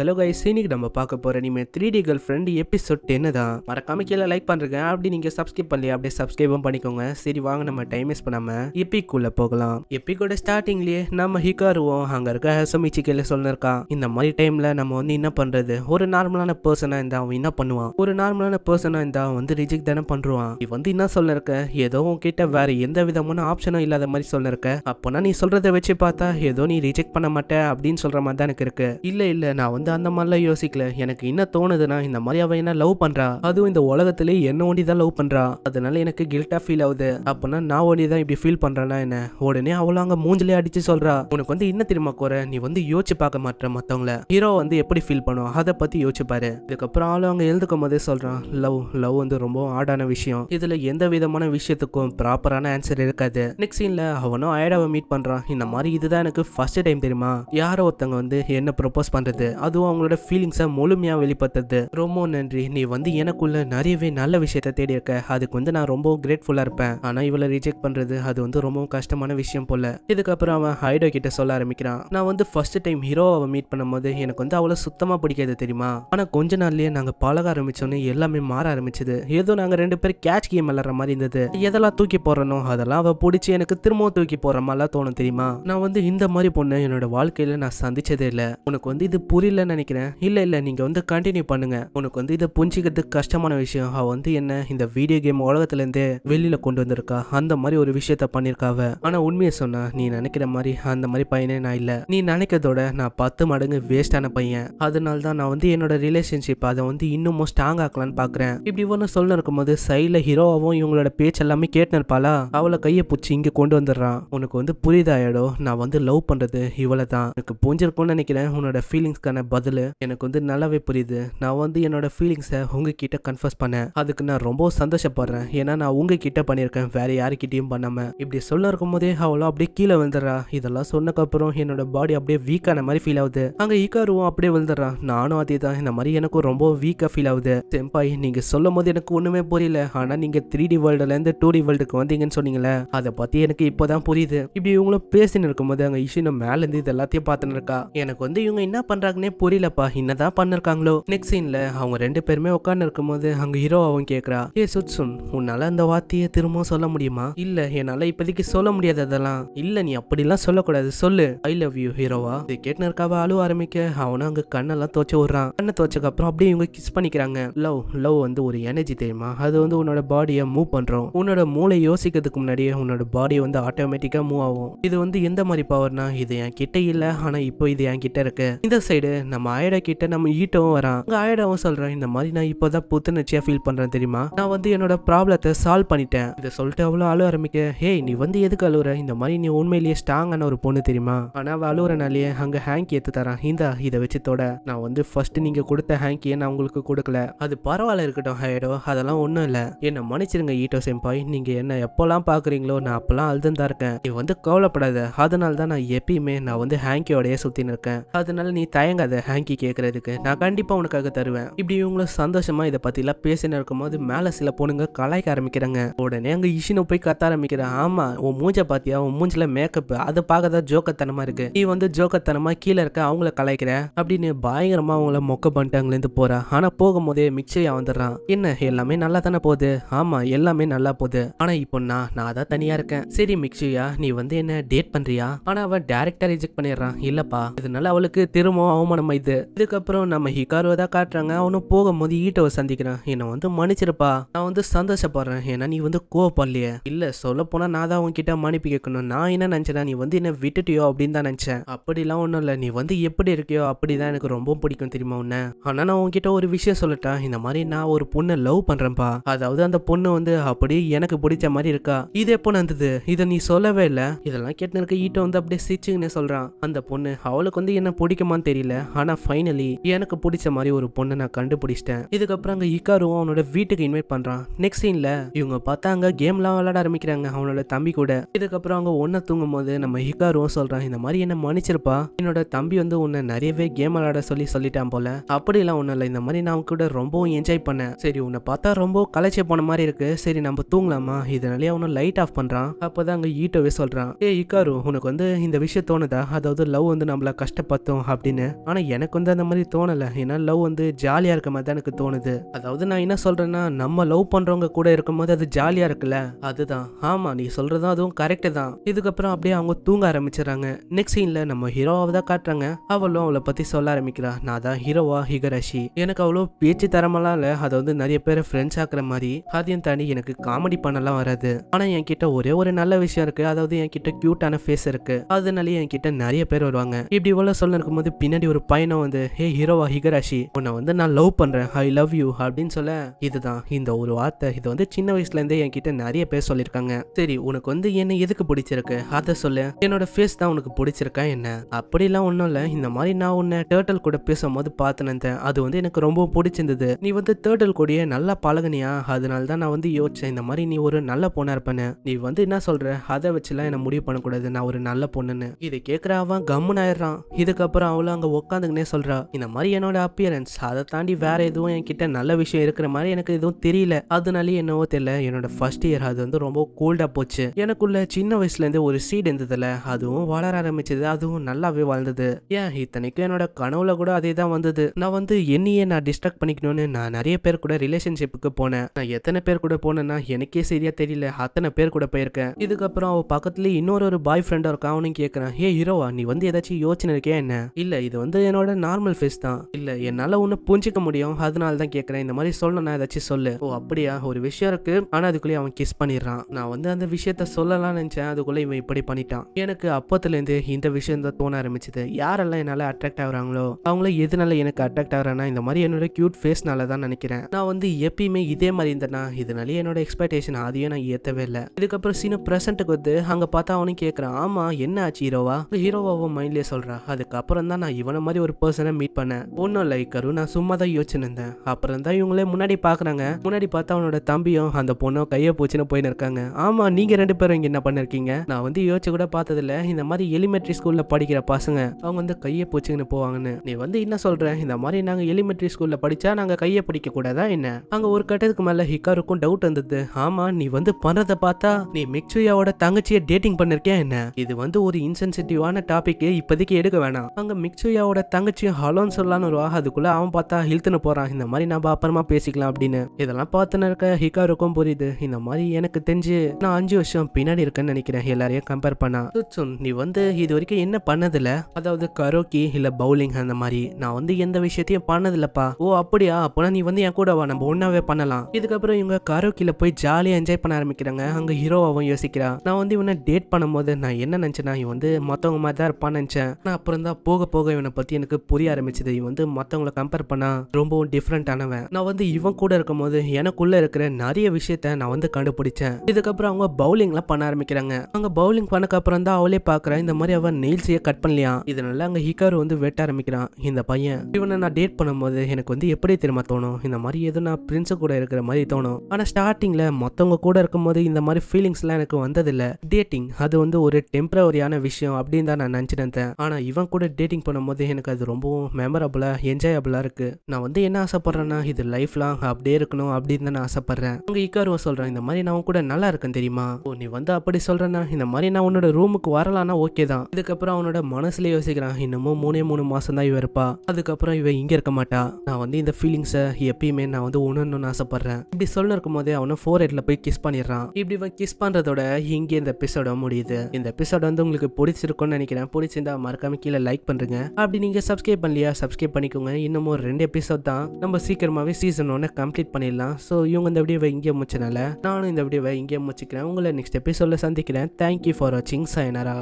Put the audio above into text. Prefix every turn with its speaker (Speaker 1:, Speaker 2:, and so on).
Speaker 1: Hello guys இன்னைக்கு நம்ம பார்க்க போற இனிமே three D girlfriend episode டென்னு தான். மறக்காம கீழே லைக் பண்றேங்க. அப்படி நீங்க சப்ஸ்கிரைப் பண்ணலையே அப்படியே சப்ஸ்கிரைபும் பண்ணிக்கோங்க. சரி வாங்க நம்ம டைம் வேஸ்ட் பண்ணாம எப்பிக்குள்ள போகலாம். எப்பிக்கோட ஸ்டார்டிங்லயே நம்ம ஹிகாருவோம் அங்க இருக்க ஹசமிச்சி கீழே சொல்லிருக்கான். இந்த மாதிரி டைம்ல நம்ம வந்து என்ன பண்றது? ஒரு நார்மலான பர்சனா இருந்தா அவன் என்ன பண்ணுவான்? ஒரு நார்மலான பர்சனா இருந்தா அவன் வந்து ரிஜெக்ட் தானே பண்றான். இவன் வந்து என்ன சொல்லிருக்க? ஏதோ உன்கிட்ட வேற எந்த விதமான ஆப்ஷனும் இல்லாத மாதிரி சொல்லிருக்க. அப்போனா நீ சொல்றதை வச்சு பார்த்தா ஏதோ நீ ரிஜெக்ட் பண்ண மாட்டேன் அப்படின்னு சொல்ற மாதிரி தான் எனக்கு இருக்கு. இல்ல இல்ல நான் வந்து அந்த மாதிரிலாம் யோசிக்கல. எனக்கு என்ன தோணுதுன்னா இந்த மாதிரி அவ என்ன லவ் பண்றா? அதுவும் இந்த உலகத்திலே என்ன ஒண்டி தான் லவ் பண்றா. அதனால எனக்கு கில்ட்டா ஃபீல் ஆகுது. அப்பனா நான் ஒண்டி தான் இப்படி ஃபீல் பண்றேன்னா என்ன? உடனே அவளும் அங்க மூஞ்சிலே அடிச்சு சொல்றா. உனக்கு வந்து என்ன தெரியுமா குறை? நீ வந்து யோசிச்சு பார்க்க மாட்ட மத்தவங்கள. ஹீரோ வந்து எப்படி ஃபீல் பண்ணுவோம் அதை பத்தி யோசிச்சுப்பாரு. இதுக்கப்புறம் ஆளும் அங்க எழுதுக்கும் போதே சொல்றான் லவ் லவ் வந்து ரொம்ப ஆடான விஷயம். இதுல எந்த விதமான விஷயத்துக்கும் ப்ராப்பரான ஆன்சர் இருக்காது. நெக்ஸ்ட் சீன்ல அவனும் ஐடாவை மீட் பண்றான். இந்த மாதிரி இதுதான் எனக்கு ஃபர்ஸ்ட் டைம் தெரியுமா? யாரோ ஒருத்தவங்க வந்து என்ன ப்ரொபோஸ் பண்றது? அது அதுவும் அவங்களோட ஃபீலிங்ஸை முழுமையாக வெளிப்படுத்துறது ரொம்ப நன்றி. நீ வந்து எனக்குள்ள நிறையவே நல்ல விஷயத்த தேடி இருக்க. அதுக்கு வந்து நான் ரொம்ப கிரேட்ஃபுல்லாக இருப்பேன். ஆனால் இவளை ரிஜெக்ட் பண்ணுறது அது வந்து ரொம்பவும் கஷ்டமான விஷயம் போல. இதுக்கப்புறம் அவன் ஹைடோ கிட்ட சொல்ல ஆரம்பிக்கிறான். நான் வந்து ஃபர்ஸ்ட் டைம் ஹீரோவை மீட் பண்ணும்போது எனக்கு வந்து அவ்வளோ சுத்தமாக பிடிக்காது தெரியுமா? ஆனால் கொஞ்ச நாள்லயே நாங்கள் பழக ஆரம்பிச்சோன்னே எல்லாமே மாற ஆரம்பிச்சது. ஏதோ நாங்கள் ரெண்டு பேரும் கேட்ச் கேம் விளாட்ற மாதிரி இருந்தது. எதெல்லாம் தூக்கி போடுறனோ அதெல்லாம் அவ பிடிச்சி எனக்கு திரும்பவும் தூக்கி போகிற மாதிரிலாம் தோணும் தெரியுமா? நான் வந்து இந்த மாதிரி பொண்ணு என்னோட வாழ்க்கையில் நான் சந்திச்சதே இல்லை. உனக்கு வந்து இது புரியல இல்லைன்னு நினைக்கிறேன். இல்ல இல்ல நீங்க வந்து கண்டினியூ பண்ணுங்க. உனக்கு வந்து இதை புரிஞ்சிக்கிறது கஷ்டமான விஷயம். அவ வந்து என்ன இந்த வீடியோ கேம் உலகத்துல இருந்தே வெளியில கொண்டு வந்திருக்கா? அந்த மாதிரி ஒரு விஷயத்த பண்ணியிருக்காவ ஆனா உண்மையை சொன்னா நீ நினைக்கிற மாதிரி அந்த மாதிரி பையனே நான் இல்லை. நீ நினைக்கிறதோட நான் பத்து மடங்கு வேஸ்டான பையன். அதனால தான் நான் வந்து என்னோட ரிலேஷன்ஷிப் அதை வந்து இன்னமும் ஸ்ட்ராங் ஆக்கலான்னு பாக்குறேன். இப்படி ஒன்று சொல்ல இருக்கும்போது சைடில் ஹீரோவாவும் இவங்களோட பேச்சு எல்லாமே கேட்டுருப்பாளா அவளை கையை பிடிச்சி இங்கே கொண்டு வந்துடுறான். உனக்கு வந்து புரியுதாயிடும் நான் வந்து லவ் பண்றது இவளை தான் எனக்கு புரிஞ்சிருக்கும்னு நினைக்கிறேன். உன்னோட ஃபீலிங்ஸ்க்கான பதில். எனக்கு வந்து நல்லாவே புரியுது. நான் வந்து என்னோட ஃபீலிங்ஸை உங்ககிட்ட கன்ஃபர்ஸ் பண்ணேன். அதுக்கு நான் ரொம்ப சந்தோஷப்படுறேன். ஏன்னா நான் உங்ககிட்ட பண்ணியிருக்கேன். வேற யாருக்கிட்டையும் பண்ணாம. இப்படி சொல்ல இருக்கும்போதே அவளோ அப்படியே கீழே விழுந்துடுறா இதெல்லாம் சொன்னக்கப்புறம் என்னோட பாடி அப்படியே வீக்கான மாதிரி ஃபீல் ஆகுது. அங்க ஈக்காருவும் அப்படியே விழுந்துடுறான் நானும் அதே தான் இந்த மாதிரி எனக்கும் ரொம்ப வீக்கா ஃபீல் ஆகுது. செம்பாய் நீங்க சொல்லும் போது எனக்கு ஒண்ணுமே புரியல. ஆனா நீங்க த்ரீ டி வேர்ல்டுல இருந்து டூ டி வேர்ல்டுக்கு வந்தீங்கன்னு சொன்னீங்களே அதை பத்தி எனக்கு இப்போதான் புரியுது. இப்படி இவங்களும் பேசின்னு இருக்கும்போது அங்க இஷினு மேல இருந்து இது எல்லாத்தையும் பார்த்துன்னு இருக்கா. எனக்கு வந்து இவங்க என்ன பண்றாங்கன்னே புரியலப்பா என்னதான் பண்ணிருக்காங்களோ. நெக்ஸ்ட் சீன்ல அவங்க ரெண்டு பேருமே உட்கார்ந்து இருக்கும்போது அங்க ஹீரோ அவன் கேக்குறா. ஏ சுட்சுன் உன்னால அந்த வார்த்தையை திரும்பவும் சொல்ல முடியுமா? இல்ல என்னால இப்போதைக்கு சொல்ல முடியாது அதெல்லாம். இல்ல நீ அப்படிலாம் சொல்லக்கூடாது. சொல்லு. ஐ லவ் யூ ஹீரோவா இது கேட்டுன்னு இருக்காவ அழுவ ஆரம்பிக்க. அவனும் அங்க கண்ணெல்லாம் துவச்சு விடுறான். கண்ணை துவச்சக்கு அப்புறம் அப்படியே இவங்க கிஸ் பண்ணிக்கிறாங்க. லவ் லவ் வந்து ஒரு எனர்ஜி தெரியுமா? அது வந்து உன்னோட பாடியை மூவ் பண்றோம். உன்னோட மூளை யோசிக்கிறதுக்கு முன்னாடியே உன்னோட பாடி வந்து ஆட்டோமேட்டிக்கா மூவ் ஆகும். இது வந்து எந்த மாதிரி பவர்னா இது என் கிட்ட இல்ல. ஆனா இப்போ இது என் கிட்ட இருக்கு. இந்த சைடு நம்ம ஆயிடா கிட்ட நம்ம ஈட்டவும் வரான். அங்கே ஆயிடாவும் சொல்றேன் இந்த மாதிரி நான் இப்போதான் புத்துணர்ச்சியா ஃபீல் பண்றேன் தெரியுமா? நான் வந்து என்னோட ப்ராப்ளத்தை சால்வ் பண்ணிட்டேன். இதை சொல்லிட்டு அவ்வளோ அழு ஆரம்பிக்க ஹேய் நீ வந்து எதுக்கு அழுகுற இந்த மாதிரி நீ உண்மையிலேயே ஸ்ட்ராங்கான ஒரு பொண்ணு தெரியுமா? ஆனா அவ அழுகுறனாலேயே அங்க ஹேங்க் ஏத்து தரான். இந்தா இதை வச்சு தொட. நான் வந்து ஃபர்ஸ்ட் நீங்க கொடுத்த ஹேங்கியை நான் உங்களுக்கு கொடுக்கல. அது பரவாயில்ல இருக்கட்டும் ஹேடோ. அதெல்லாம் ஒன்றும் இல்லை. என்ன மன்னிச்சிருங்க ஈட்டோ செம்பாய் நீங்க என்ன எப்போல்லாம் பாக்குறீங்களோ நான் அப்பெல்லாம் அழுதுன்னு தான் இருக்கேன். நீ வந்து கவலைப்படாத. அதனால தான் நான் எப்பயுமே நான் வந்து ஹேங்கியோடய சுத்தின்னு இருக்கேன். அதனால நீ தயங்காத. ஹேங்கி கேட்கறதுக்கு நான் கண்டிப்பா உனக்காக தருவேன். இப்படி இவங்களும் சந்தோஷமா இதை பேசினு இருக்கும் இருக்கும்போது மேல சில பொண்ணுங்க கலாய்க்க ஆரம்பிக்கிறாங்க. உடனே அங்க இஷினு போய் கத்த ஆரம்பிக்கிறேன் ஆமா உன் மூஞ்ச பாத்தியா? உன் மூஞ்சில மேக்கப் அதை பார்க்க தான் ஜோக்கத்தனமா இருக்கு. நீ வந்து ஜோக்கத்தனமா கீழே இருக்க அவங்கள கலாய்க்கிற அப்படின்னு பயங்கரமா அவங்கள மொக்க பண்ணிட்டு அங்கிருந்து போறா. ஆனா போகும்போதே மிக்சையா வந்துடுறான். என்ன எல்லாமே நல்லா தானே போகுது? ஆமா எல்லாமே நல்லா போகுது. ஆனா இப்போ நான் நான் தான் தனியா இருக்கேன். சரி மிக்சியா நீ வந்து என்ன டேட் பண்றியா? ஆனா அவன் டேரக்டா ரிஜெக்ட் பண்ணிடுறான். இல்லப்பா இதனால அவளுக்கு திரும்பவும் அவமானம் இது. இதுக்கப்புறம் நம்ம ஹிகாரோ தான் காட்டுறாங்க. அவனும் போகும்போது ஈட்டோவை சந்திக்கிறான். என்னை வந்து மன்னிச்சிருப்பா. நான் வந்து சந்தோஷப்படுறேன். ஏன்னா நீ வந்து கோவப்படலையே. இல்ல சொல்ல போனா நான் தான் உன்கிட்ட மன்னிப்பு கேட்கணும். நான் என்ன நினைச்சேன் நீ வந்து என்ன விட்டுட்டியோ அப்படின்னு தான் நினைச்சேன். அப்படிலாம் ஒன்றும் இல்லை. நீ வந்து எப்படி இருக்கியோ அப்படிதான் எனக்கு ரொம்ப பிடிக்கும் தெரியுமா உன்னை? ஆனா நான் உன்கிட்ட ஒரு விஷயம் சொல்லட்டா? இந்த மாதிரி நான் ஒரு பொண்ணை லவ் பண்றேன்ப்பா அதாவது அந்த பொண்ணு வந்து அப்படியே எனக்கு பிடிச்ச மாதிரி இருக்கா? இது எப்போ நடந்தது? இதை நீ சொல்லவே இல்லை. இதெல்லாம் கேட்டு இருக்க ஈட்டோ வந்து அப்படியே சிரிச்சுங்கன்னு சொல்றான். அந்த பொண்ணு அவளுக்கு வந்து என்ன பிடிக்குமான்னு தெரியல. ஆனா ஃபைனலி எனக்கு பிடிச்ச மாதிரி ஒரு பொண்ணை நான் கண்டுபிடிச்சிட்டேன். இதுக்கப்புறம் அங்க இக்காரும் அவனோட வீட்டுக்கு இன்வைட் பண்றான். நெக்ஸ்ட் சீன்ல இவங்க பார்த்தா அங்க கேம்லாம் விளையாட ஆரம்பிக்கிறாங்க அவனோட தம்பி கூட. இதுக்கப்புறம் அவங்க ஒன்ன தூங்கும் போது நம்ம ஹிகாரும் சொல்றான் இந்த மாதிரி என்ன மன்னிச்சிருப்பா? என்னோட தம்பி வந்து உன்னை நிறையவே கேம் விளையாட சொல்லி சொல்லிட்டான் போல. அப்படிலாம் ஒன்றும் இல்லை இந்த மாதிரி நான் கூட ரொம்பவும் என்ஜாய் பண்ணேன். சரி உன்னை பார்த்தா ரொம்ப கலைச்சி போன மாதிரி இருக்கு. சரி நம்ம தூங்கலாமா? இதனாலே அவனும் லைட் ஆஃப் பண்றான். அப்போதான் அங்க ஈட்டோவே சொல்றான் ஏ இக்காரு உனக்கு வந்து இந்த விஷயம் தோணுதா? அதாவது லவ் வந்து நம்மள கஷ்டப்படுத்தும் அப்படின்னு. ஆனா எனக்கு வந்து அந்த மாதிரி தோணலை. ஏன்னா லவ் வந்து ஜாலியாக இருக்க மாதிரி தான் எனக்கு தோணுது. அதாவது நான் என்ன சொல்கிறேன்னா நம்ம லவ் பண்ணுறவங்க கூட இருக்கும்போது அது ஜாலியாக இருக்குல்ல? அதுதான். ஆமாம் நீ சொல்கிறதும் அதுவும் கரெக்டு தான். இதுக்கப்புறம் அப்படியே அவங்க தூங்க ஆரம்பிச்சிடறாங்க. நெக்ஸ்ட் சீனில் நம்ம ஹீரோவை தான் காட்டுறாங்க. அவளும் அவளை பற்றி சொல்ல ஆரம்பிக்கிறா. நான் தான் ஹீரோவா ஹிகரஷி? எனக்கு அவ்வளோ பேச்சு தரமெல்லாம் இல்லை. அதை வந்து நிறைய பேர் ஃப்ரெண்ட்ஸ் ஆக்குற மாதிரி. அதையும் தாண்டி எனக்கு காமெடி பண்ணலாம் வராது. ஆனால் என்கிட்ட ஒரே ஒரு நல்ல விஷயம் இருக்கு. அதாவது என்கிட்ட க்யூட்டான ஃபேஸ் இருக்கு. அதனாலே என்கிட்ட நிறைய பேர் வருவாங்க. இப்படி இவ்வளோ சொல்ல இருக்கும்போது பின்னாடி ஒரு பையனை வந்து ஹே ஹீரோவா ஹிகராஷி உன்னை வந்து நான் லவ் பண்றேன். ஐ லவ் யூ அப்படின்னு சொல்ல இதுதான் இந்த ஒரு வார்த்தை. இது வந்து சின்ன வயசுல இருந்தே என்கிட்ட நிறைய பேர் சொல்லியிருக்காங்க. சரி உனக்கு வந்து என்ன எதுக்கு பிடிச்சிருக்கு? அதை சொல்லு. என்னோட ஃபேஸ் தான் உனக்கு பிடிச்சிருக்கா என்ன? அப்படிலாம் ஒன்றும் இல்லை. இந்த மாதிரி நான் உன்னை டேர்ட்டல் கூட பேசும்போது பார்த்துனேன் அது வந்து எனக்கு ரொம்ப பிடிச்சிருந்தது. நீ வந்து டேர்ட்டல் கூடயே நல்லா பழகுனியா? அதனால தான் நான் வந்து யோசிச்சேன் இந்த மாதிரி நீ ஒரு நல்ல பொண்ணா இருப்பேன்னு. நீ வந்து என்ன சொல்ற? அதை வச்சுலாம் என்ன முடிவு பண்ணக்கூடாது. நான் ஒரு நல்ல பொண்ணுன்னு. இதை கேட்குற அவன் கம்முன்னு ஆயிடுறான். இதுக்கப்புறம் அவளும் அங்கே உட்காந்து உட்காந்துக்கினே சொல்றா இந்த மாதிரி என்னோட அப்பியரன்ஸ் அதை தாண்டி வேற எதுவும் என்கிட்ட நல்ல விஷயம் இருக்கிற மாதிரி எனக்கு எதுவும் தெரியல. அதனாலே என்னவோ தெரியல என்னோட ஃபர்ஸ்ட் இயர் அது வந்து ரொம்ப கோல்டா போச்சு. எனக்குள்ள சின்ன வயசுல இருந்து ஒரு சீட் இருந்ததுல அதுவும் வளர ஆரம்பிச்சது அதுவும் நல்லாவே வாழ்ந்தது ஏன் இத்தனைக்கும் என்னோட கனவுல கூட அதே தான் வந்தது. நான் வந்து என்னையே நான் டிஸ்ட்ராக்ட் பண்ணிக்கணும்னு நான் நிறைய பேர் கூட ரிலேஷன்ஷிப்புக்கு போனேன். நான் எத்தனை பேர் கூட போனேன்னா எனக்கே சரியா தெரியல. அத்தனை பேர் கூட போயிருக்கேன். இதுக்கப்புறம் அவ பக்கத்துல இன்னொரு ஒரு பாய் ஃப்ரெண்டா இருக்கான் அவனும் கேட்கறான் ஏ ஹீரோவா நீ வந்து ஏதாச்சும் யோசனை இருக்கியா என்ன? இல்ல இது வந்து என்னோட நார்மல் ஃபேஸ் தான். இல்ல என்னால ஒன்னு புரிஞ்சிக்க முடியும். அதனால தான் கேட்குறேன் இந்த மாதிரி சொல்லணும் ஏதாச்சும் சொல்லு. ஓ அப்படியா? ஒரு விஷயம் இருக்கு. ஆனா அதுக்குள்ளேயே அவன் கிஸ் பண்ணிடுறான். நான் வந்து அந்த விஷயத்த சொல்லலாம் நினைச்சேன். அதுக்குள்ள இவன் இப்படி பண்ணிட்டான். எனக்கு அப்பத்துல இருந்து இந்த விஷயம் தான் தோண ஆரம்பிச்சது. யாரெல்லாம் என்னால அட்ராக்ட் ஆகுறாங்களோ அவங்கள எதனால எனக்கு அட்ராக்ட் ஆகுறானா இந்த மாதிரி என்னோட கியூட் ஃபேஸ்னால தான் நினைக்கிறேன். நான் வந்து எப்பயுமே இதே மாதிரி இருந்தேன்னா இதனாலே என்னோட எக்ஸ்பெக்டேஷன் அதையும் நான் ஏத்தவே இல்லை. இதுக்கப்புறம் சீனு ப்ரெசென்ட்டுக்கு வந்து அங்க பார்த்தா அவனும் கேட்கறான் ஆமா என்ன ஆச்சு ஹீரோவா? ஹீரோவாவும் மைண்ட்லேயே சொல்றா. அதுக்கப்புறம் தான் நான் இவனை மாதிரி ஒரு பர்சனை மீட் பண்ணேன். ஒன்றும் இல்லை கரு நான் சும்மா தான் யோசிச்சுன்னு இருந்தேன் அப்புறம் தான் இவங்களே முன்னாடி பார்க்குறாங்க. முன்னாடி பார்த்தா அவனோட தம்பியும் அந்த பொண்ணும் கையை போச்சுன்னு போயின்னு இருக்காங்க. ஆமா நீங்க ரெண்டு பேரும் இங்க என்ன பண்ணிருக்கீங்க? நான் வந்து யோசிச்சு கூட பார்த்ததில்ல. இந்த மாதிரி எலிமெண்ட்ரி ஸ்கூல்ல படிக்கிற பசங்க அவங்க வந்து கையை போச்சுன்னு போவாங்கன்னு. நீ வந்து என்ன சொல்ற? இந்த மாதிரி நாங்க எலிமெண்ட்ரி ஸ்கூல்ல படிச்சா நாங்க கையை பிடிக்க கூடாதா என்ன? அங்க ஒரு கட்டத்துக்கு மேல ஹிக்காருக்கும் டவுட் வந்தது ஆமா நீ வந்து பண்றத பார்த்தா நீ மிக்சுயாவோட தங்கச்சியை டேட்டிங் பண்ணிருக்கியா என்ன? இது வந்து ஒரு இன்சென்சிட்டிவான டாபிக் இப்போதைக்கு எடுக்க வேணாம். அங்க மிக்சுயாவோட தங்கச்சியும் ஹலோன்னு சொல்லலான்னு வருவா அதுக்குள்ள அவன் பார்த்தா ஹில்த்துன்னு போறான். இந்த மாதிரி நம்ம அப்புறமா பேசிக்கலாம் அப்படின்னு. இதெல்லாம் பார்த்துன்னு இருக்க ஹிகாருக்கும் புரியுது. இந்த மாதிரி எனக்கு தெரிஞ்சு நான் அஞ்சு வருஷம் பின்னாடி இருக்கேன்னு நினைக்கிறேன். எல்லாரையும் கம்பேர் பண்ணா. சுச்சுன் நீ வந்து இது வரைக்கும் என்ன பண்ணதில்ல? அதாவது கரோக்கி இல்ல பவுலிங் அந்த மாதிரி. நான் வந்து எந்த விஷயத்தையும் பண்ணதில்லப்பா. ஓ அப்படியா? அப்போனா நீ வந்து என் கூட வா. நம்ம ஒன்னாவே பண்ணலாம். இதுக்கப்புறம் இவங்க கரோக்கில போய் ஜாலியா என்ஜாய் பண்ண ஆரம்பிக்கிறாங்க. அங்க ஹீரோவாவும் யோசிக்கிறா. நான் வந்து இவனை டேட் பண்ணும்போது நான் என்ன நினைச்சேன்னா இவன் வந்து மத்தவங்க மாதிரி தான் இருப்பான்னு நினைச்சேன். நான் அப்புறம் தான் போக போக இவனை பத்தி எனக்கு புரிய ஆரம்பிச்சது. இவன் வந்து மற்றவங்களை கம்பேர் பண்ணா ரொம்பவும் டிஃப்ரெண்டானவன் நான் வந்து இவன் கூட இருக்கும்போது எனக்குள்ள இருக்கிற நிறைய விஷயத்த நான் வந்து கண்டுபிடிச்சேன். இதுக்கப்புறம் அவங்க பவுலிங்லாம் பண்ண ஆரம்பிக்கிறாங்க. அங்க பவுலிங் பண்ணக்கு அப்புறம் தான் அவளே பாக்குறேன் இந்த மாதிரி அவன் நெயில்ஸையே கட் பண்ணலையா? இதனால அங்க ஹிகாரு வந்து வெட்ட ஆரம்பிக்கிறான். இந்த பையன் இவனை நான் டேட் பண்ணும்போது எனக்கு வந்து எப்படி தெரியுமா தோணும்? இந்த மாதிரி எதுவும் நான் பிரின்ஸ் கூட இருக்கிற மாதிரி தோணும். ஆனா ஸ்டார்டிங்ல மத்தவங்க கூட இருக்கும்போது இந்த மாதிரி ஃபீலிங்ஸ்லாம் எனக்கு வந்ததில்ல. டேட்டிங் அது வந்து ஒரு டெம்பரவரியான விஷயம் அப்படின்னு தான் நான் நினச்சிட்டு இருந்தேன். ஆனா இவன் கூட டேட்டிங் பண்ணும்போது எனக்கு அது ரொம்பவும் மெமரபுளாக என்ஜாயபுளாக இருக்கு. நான் வந்து என்ன ஆசைப்பட்றேன்னா இது லைஃப் லாங் அப்படியே இருக்கணும் அப்படின்னு தான் நான் ஆசைப்படுறேன். அங்க இக்காருவ சொல்கிறேன் இந்த மாதிரி நான் கூட நல்லா இருக்கேன் தெரியுமா? ஓ நீ வந்து அப்படி சொல்றேன்னா இந்த மாதிரி நான் உன்னோட ரூமுக்கு வரலான்னா ஓகே தான். இதுக்கப்புறம் அவனோட மனசுல யோசிக்கிறான் இன்னமும் மூணே மூணு மாதம் தான் இவ இருப்பா. அதுக்கப்புறம் இவ இங்க இருக்க மாட்டா. நான் வந்து இந்த ஃபீலிங்ஸை எப்பயுமே நான் வந்து உணரணும்னு ஆசைப்படுறேன். இப்படி சொல்ல இருக்கும் போதே அவனை ஃபோர் ஹெட்ல போய் கிஸ் பண்ணிடுறான். இப்படி இவன் கிஸ் பண்ணுறதோட இங்கே இந்த எபிசோட முடியுது. இந்த எபிசோட வந்து உங்களுக்கு பிடிச்சிருக்கும்னு நினைக்கிறேன். பிடிச்சிருந்தா மறக்காம கீழே லைக் பண்றீங்க அப்படி நீங்கள் சப்ஸ்கிரைப் பண்ணலையா? சப்ஸ்கிரைப் பண்ணிக்கோங்க. இன்னமும் ஒரு ரெண்டு எபிசோட் தான். நம்ம சீக்கிரமாகவே சீசன் ஒன்று கம்ப்ளீட் பண்ணிடலாம். ஸோ இவங்க இந்த வீடியோவை இங்கே முடிச்சனால நானும் இந்த வீடியோவை இங்கே முடிச்சுக்கிறேன். உங்களை நெக்ஸ்ட் எபிசோடில் சந்திக்கிறேன். தேங்க்யூ ஃபார் வாட்சிங் சைனரா